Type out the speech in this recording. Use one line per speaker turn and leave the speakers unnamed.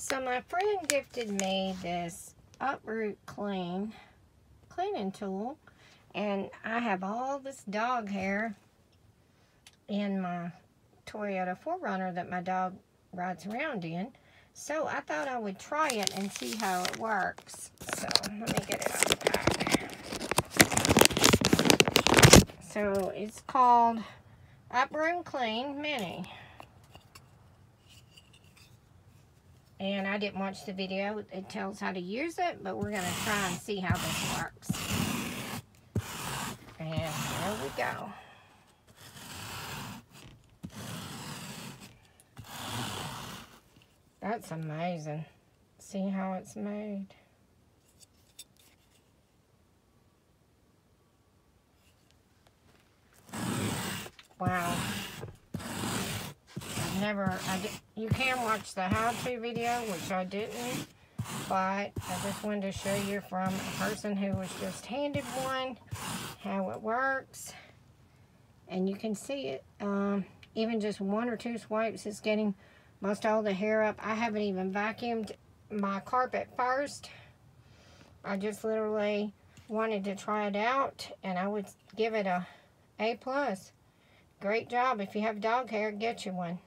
So my friend gifted me this Uproot Clean cleaning tool. And I have all this dog hair in my Toyota 4Runner that my dog rides around in. So I thought I would try it and see how it works. So let me get it out of the pack. So it's called Uproot Clean Mini. And I didn't watch the video. It tells how to use it, but we're going to try and see how this works. And here we go. That's amazing. See how it's made. Wow. Never, did, you can watch the how-to video, which I didn't, but I just wanted to show you from a person who was just handed one, how it works. And you can see it, um, even just one or two swipes is getting most all the hair up. I haven't even vacuumed my carpet first. I just literally wanted to try it out and I would give it a A plus. Great job. If you have dog hair, get you one.